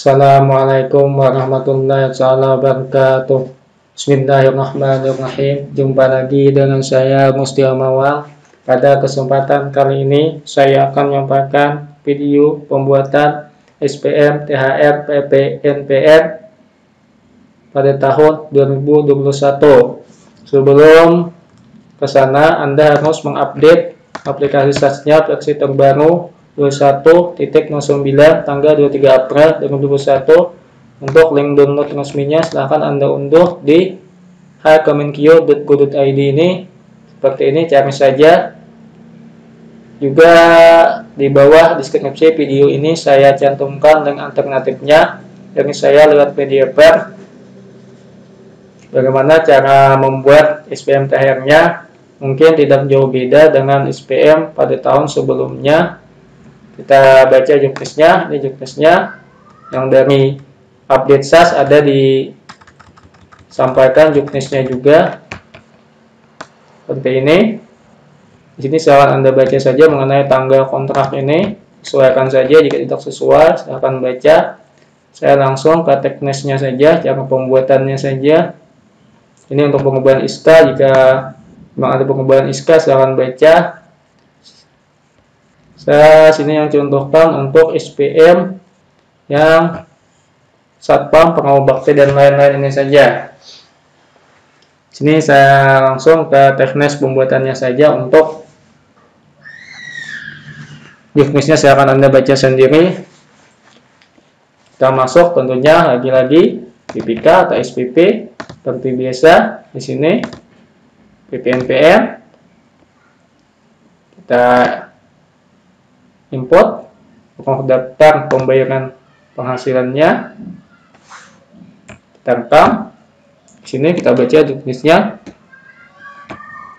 Assalamualaikum warahmatullahi wabarakatuh. Bismillahirrahmanirrahim. Jumpa lagi dengan saya Musti Amawal. Pada kesempatan kali ini saya akan menyampaikan video pembuatan SPM THR PP NPR pada tahun 2021. Sebelum ke sana Anda harus mengupdate aplikasi SASnya versi terbaru 21.09 tanggal 23 April 2021 untuk link download resminya silahkan Anda unduh di hkemenkyu.go.id ini. Seperti ini cari saja. Juga di bawah deskripsi video ini saya cantumkan link alternatifnya. Dari saya lewat PDF. Bagaimana cara membuat SPM THR-nya mungkin tidak jauh beda dengan SPM pada tahun sebelumnya kita baca juknisnya ini juknisnya yang dari update SAS ada di sampaikan juknisnya juga. Seperti ini. Di sini silahkan anda baca saja mengenai tanggal kontrak ini. Sesuaikan saja jika tidak sesuai silahkan baca. Saya langsung ke teknisnya saja cara pembuatannya saja. Ini untuk pengubahan ISKA jika memang ada pengubahan ISKA silahkan baca saya sini yang contohkan untuk SPM yang satpam, pengawal bakti dan lain-lain ini saja. Sini saya langsung ke teknis pembuatannya saja untuk juknisnya saya akan Anda baca sendiri. Kita masuk tentunya lagi-lagi PPK atau SPP seperti biasa di sini PPNPM. Kita import pokok daftar pembayaran penghasilannya. Di sini kita baca tulisnya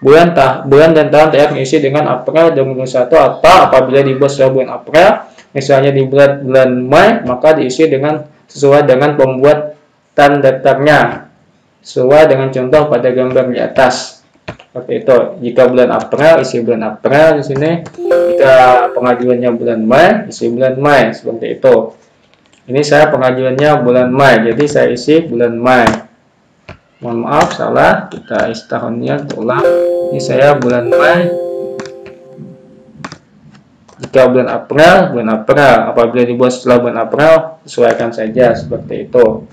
bulan tah bulan dan tahun THR diisi dengan April 2021 atau apabila di bos bulan April misalnya di bulan bulan Mei maka diisi dengan sesuai dengan pembuatan daftarnya. Sesuai dengan contoh pada gambar di atas seperti itu jika bulan April isi bulan April di sini. Jika pengajuannya bulan Mei isi bulan Mei seperti itu. Ini saya pengajuannya bulan Mei jadi saya isi bulan Mei. Mohon maaf salah. Kita isi tahunnya ulang. Ini saya bulan Mei. Jika bulan April bulan April. Apabila dibuat setelah bulan April sesuaikan saja seperti itu.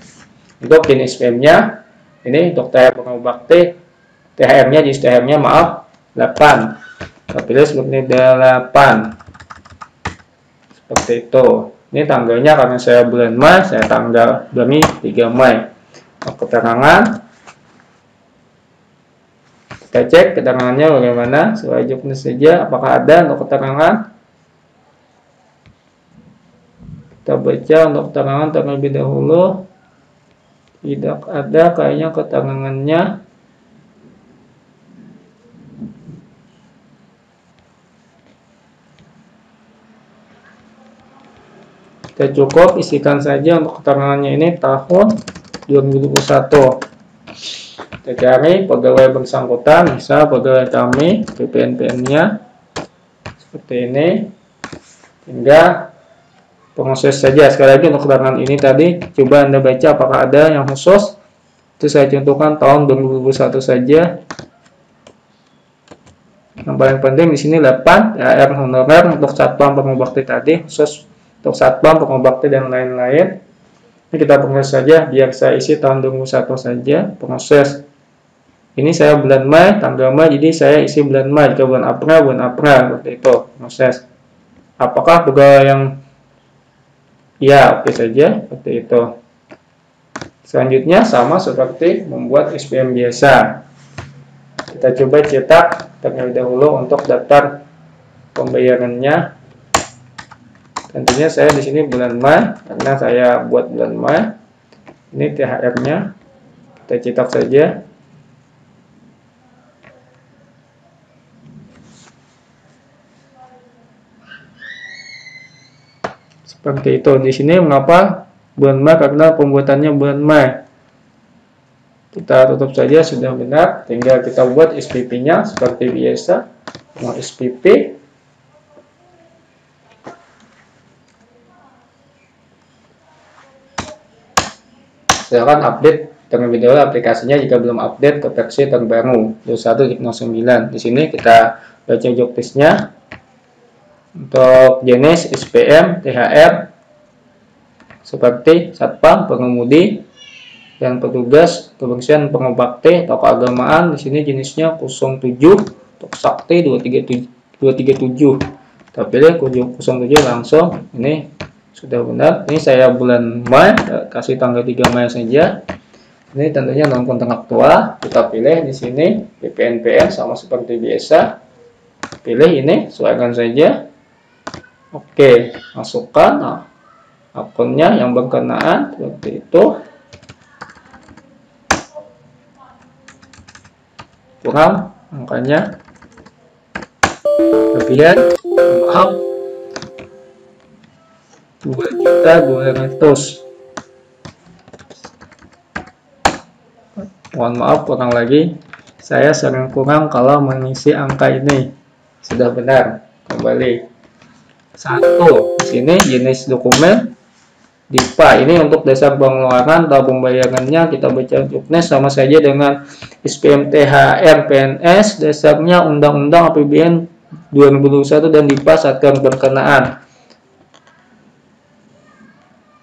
Untuk jenis SPM nya ini untuk saya bakti THR-nya di THR-nya maaf 8 kita pilih seperti 8 seperti itu. Ini tanggalnya karena saya bulan Mei saya tanggal Mei 3 Mei. Keterangan. Kita cek keterangannya bagaimana sesuai saja. Apakah ada untuk keterangan? Kita baca untuk keterangan terlebih dahulu. Tidak ada kayaknya keterangannya kita cukup. Isikan saja untuk keterangannya. Ini tahun 2021 kita cari pegawai bersangkutan bisa pegawai kami PPNPN nya seperti ini. Hingga proses saja. Sekali lagi untuk keterangan ini tadi coba anda baca apakah ada yang khusus. Itu saya contohkan tahun 2021 saja. Yang paling penting di sini 8 ya, honorer untuk satpam pengobakti tadi khusus untuk satpam, pengobakti dan lain-lain. Ini kita proses saja, biar saya isi tahun 2021 saja, proses. Ini saya bulan Mei, tanggal Mei, jadi saya isi bulan Mei, ke bulan April, bulan April, seperti itu, proses. Apakah pegawai yang Ya, oke saja, seperti itu. Selanjutnya sama seperti membuat SPM biasa. Kita coba cetak terlebih dahulu untuk daftar pembayarannya tentunya saya di sini bulan Mei karena saya buat bulan Mei. Ini THR nya kita cetak saja. Seperti itu. Di sini mengapa bulan Mei? Karena pembuatannya bulan Mei. Kita tutup saja sudah benar. Tinggal kita buat SPP nya seperti biasa. Mau SPP Silahkan update terlebih dahulu aplikasinya jika belum update ke versi terbaru 21.09. Di sini kita baca job listnya untuk jenis SPM, THR, seperti satpam, pengemudi, dan petugas kebersihan pengobakti atau keagamaan. Di sini jenisnya 07 untuk sakti 237. 237. Kita pilih 07 langsung. Ini sudah benar. Ini saya bulan Mei, kasih tanggal 3 Mei saja. Ini tentunya non kontak aktual. Kita pilih di sini BPNPN sama seperti biasa. Pilih ini, sesuaikan saja. Oke, masukkan. Nah, akunnya yang berkenaan seperti itu kurang angkanya kelebihan maaf 2 juta 200 mohon maaf kurang lagi. Saya sering kurang kalau mengisi angka ini. Sudah benar kembali. Satu sini jenis dokumen. DIPA ini untuk dasar pengeluaran atau pembayarannya. Kita baca juknes sama saja dengan SPM THR PNS dasarnya Undang-Undang APBN 2021 dan DIPA saat berkenaan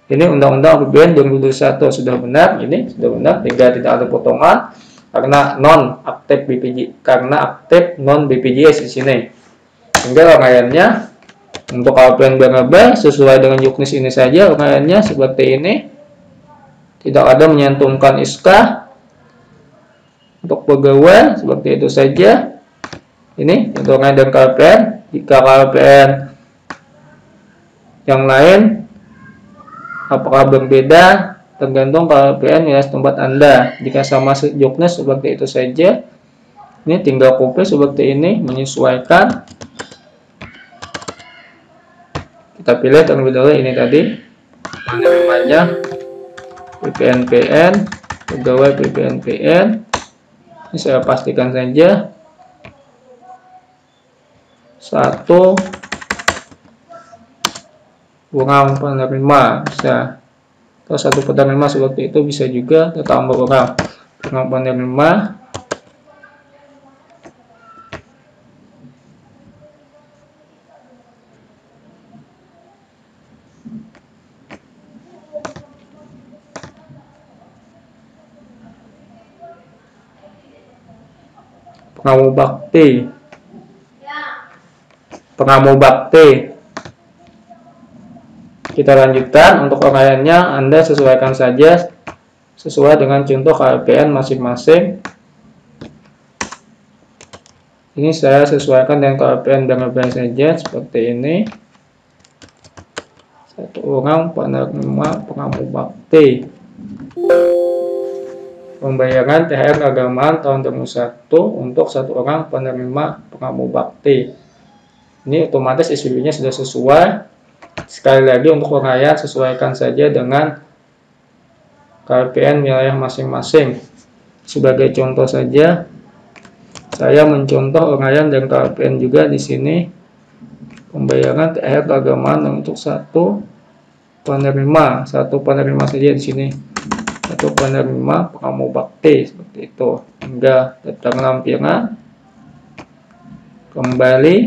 ini Undang-Undang APBN 2021 sudah benar ini sudah benar sehingga tidak ada potongan karena non aktif BPJ karena aktif non BPJS di sini sehingga rangkaiannya untuk alpen BNB sesuai dengan juknis ini saja uraiannya seperti ini. Tidak ada menyantumkan SK. Untuk pegawai seperti itu saja. Ini untuk dan KPN. Jika KPN yang lain apakah berbeda? Tergantung KPN ya tempat Anda. Jika sama juknis seperti itu saja. Ini tinggal copy seperti ini menyesuaikan. Kita pilih terlebih dahulu ini tadi. Penerimanya PPNPN pegawai PPNPN ini saya pastikan saja. Satu kurang penerima bisa. Atau satu penerima seperti itu bisa juga ditambah orang kurang penerima pengamu bakti. Pengamu bakti kita lanjutkan untuk uraiannya Anda sesuaikan saja sesuai dengan contoh KPN masing-masing ini saya sesuaikan dengan KPN dan saja seperti ini satu orang penerima pengamu bakti pembayaran THR keagamaan tahun 2001 untuk satu orang penerima pengamu bakti. Ini otomatis SPP-nya sudah sesuai. Sekali lagi untuk uraian sesuaikan saja dengan KPN wilayah masing-masing. Sebagai contoh saja, saya mencontoh uraian dan KPN juga di sini. Pembayaran THR keagamaan untuk satu penerima, satu penerima saja di sini atau penerima pengamu bakti seperti itu hingga datang lampiran kembali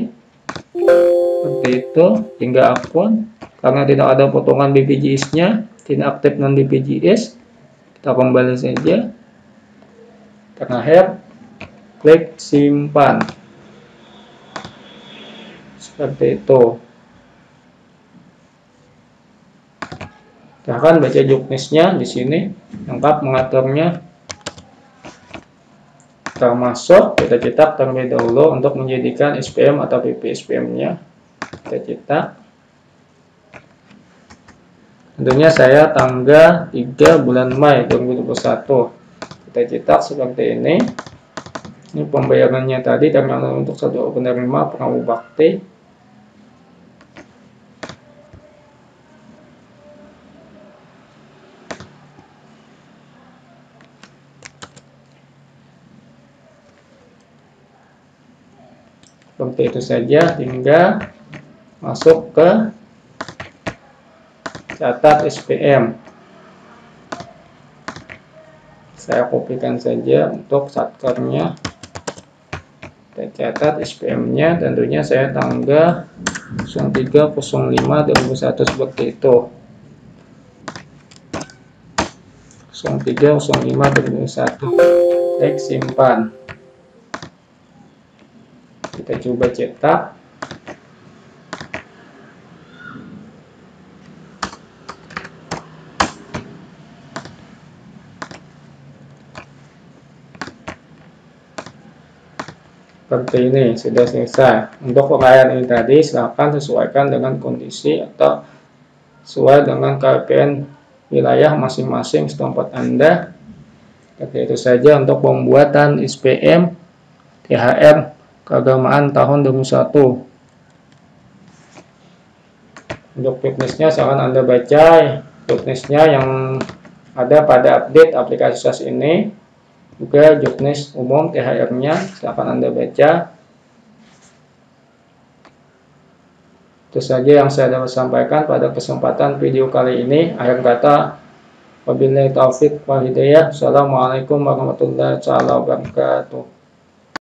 seperti itu. Hingga akun karena tidak ada potongan BPJS nya tidak aktif non BPJS kita kembali saja. Terakhir klik simpan. Seperti itu. Silahkan baca juknisnya di sini lengkap mengaturnya. Termasuk kita cetak terlebih dahulu untuk menjadikan SPM atau PPSPM-nya. Kita cetak. Tentunya saya tanggal 3 bulan Mei 2021. Kita cetak seperti ini. Ini pembayarannya tadi ternyata untuk satu penerima pengawu bakti seperti itu saja hingga masuk ke catat SPM saya kopikan saja untuk satkernya kita catat SPM-nya tentunya saya tanggal 0305 2001 seperti itu. 0305 2001 klik simpan. Kita coba cetak seperti ini sudah selesai untuk pengalian ini tadi silahkan sesuaikan dengan kondisi atau sesuai dengan KPN wilayah masing-masing setempat Anda. Oke itu saja untuk pembuatan SPM THR keagamaan tahun 2001 untuk fitnessnya silahkan Anda baca fitnessnya yang ada pada update aplikasi SAS ini juga jobnis umum THR-nya silahkan Anda baca. Itu saja yang saya dapat sampaikan pada kesempatan video kali ini. Akhir kata wabillahi taufik wal hidayah. Assalamualaikum warahmatullahi wabarakatuh